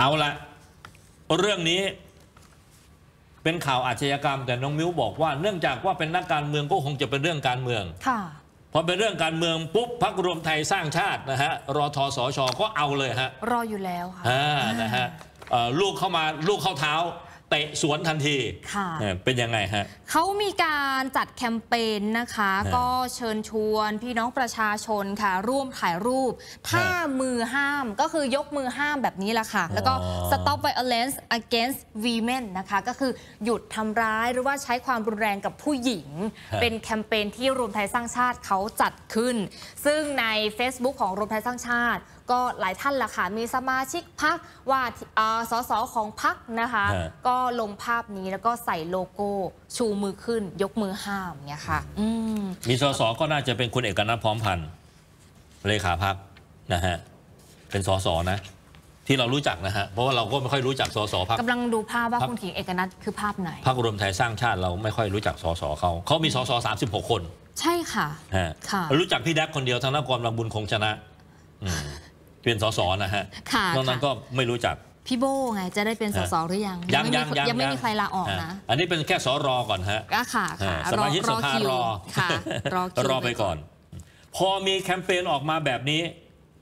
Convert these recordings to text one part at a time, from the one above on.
เอาละเรื่องนี้เป็นข่าวอาชญากรรมแต่น้องมิ้วบอกว่าเนื่องจากว่าเป็นนักการเมืองก็คงจะเป็นเรื่องการเมืองค่ะพอเป็นเรื่องการเมืองปุ๊บพักรวมไทยสร้างชาตินะฮะรอทสชก็เอาเลยฮะรออยู่แล้วค่ะอ่านะฮะเอ่อลูกเข้ามาลูกเข้าเท้า เตะสวนทันทีค่ะเออเป็นยังไงฮะเขามีการจัดแคมเปญนะคะฮะก็เชิญชวนพี่น้องประชาชนค่ะ ร่วมถ่ายรูป ถ้ามือห้ามก็คือยกมือห้ามแบบนี้แหละค่ะ แล้วก็อ๋อ stop violence against women นะคะ ก็คือหยุดทำร้ายหรือว่าใช้ความรุนแรงกับผู้หญิง เป็นแคมเปญที่รวมไทยสร้างชาติเขาจัดขึ้น ซึ่งใน Facebook ของรวมไทยสร้างชาติ ก็หลายท่านละค่ะมีสมาชิกพักว่าเอ่อสสของพักนะคะฮะก็ลงภาพนี้แล้วก็ใส่โลโก้ชูมือขึ้น ยกมือห้ามเนี่ยค่ะอืมมีสสก็น่าจะเป็นคุณเอกนัทพร้อมพันธ์เลขาพักนะฮะเป็นสสนะ ที่เรารู้จักนะฮะเพราะว่าเราก็ไม่ค่อยรู้จักสสพักกำลังดูภาพว่าครับคุณขิงเอกนัทคือภาพไหนพักรวมไทยสร้างชาติเราไม่ค่อยรู้จักสสเขาเขามีสสสามสิบหกคน ใช่ค่ะฮะค่ะ รู้จักพี่แดกคนเดียวทางนครบางบุญคงชนะอืม เป็นสสนะฮะค่ะนอกนั้นค่ะก็ไม่รู้จักพี่โบไงจะได้เป็นสสหรือยังยังไม่ยังมียังยังไม่มีใครลาออกนะฮอันนี้เป็นแค่สรอก่อนฮะก็ค่ะค่ะสมาชิกสภาคิวรอค่ะรอคิวรอไปก่อน พอมีแคมเปญออกมาแบบนี้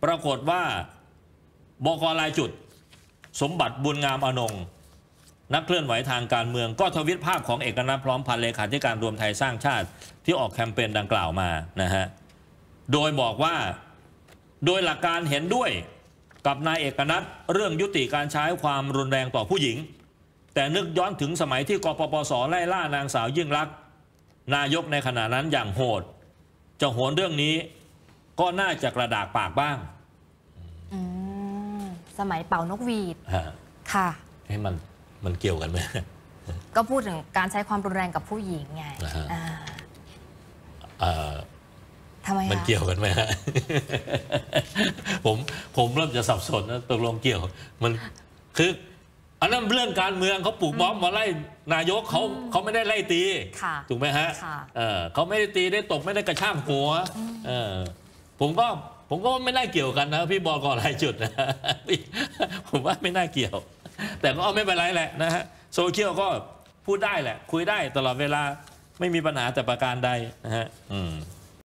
ปรากฏว่าบกรายจุด สมบัติบุญงามอนงค์นักเคลื่อนไหวทางการเมือง ก็ทวิตภาพของเอกนัทพร้อมพันธ์เลขาธิการรวมไทยสร้างชาติที่ออกแคมเปญดังกล่าวมานะฮะโดยบอกว่า โดยหลักการเห็นด้วยกับนายเอกนัทเรื่องยุติการใช้ความรุนแรงต่อผู้หญิง แต่นึกย้อนถึงสมัยที่กปปสไล่ล่านางสาวยิ่งลักษณ์นายกในขณะนั้นอย่างโหด จะโหนเรื่องนี้ก็น่าจะกระดากปากบ้าง อืมสมัยเป่านกหวีดฮะค่ะ ให้มันมันเกี่ยวกันไหม ก็พูดถึงการใช้ความรุนแรงกับผู้หญิงไงเหรอฮะ อ่าเอ่อ ทำไมมันคะเกี่ยวกันไหมฮะผมผมเริ่มจะสับสนนะตกลงเกี่ยว มันคืออันนั้นเรื่องการเมืองเขาปลูกม็อบมาไล่นายกเขาเขาไม่ได้ไล่ตีค่ะถูกไหมฮะค่ะเออเขาไม่ได้ตีได้ตบไม่ได้กระชากหัวเออผมก็ผมก็ไม่น่าเกี่ยวกันนะพี่บอกก่อนหลายจุดนะพี่ผมว่าไม่น่าเกี่ยว แต่ก็เอาไม่เป็นไรแหละนะฮะโซเชียลก็พูดได้แหละ คุยได้ตลอดเวลาไม่มีปัญหาแต่ประการใดนะฮะอืม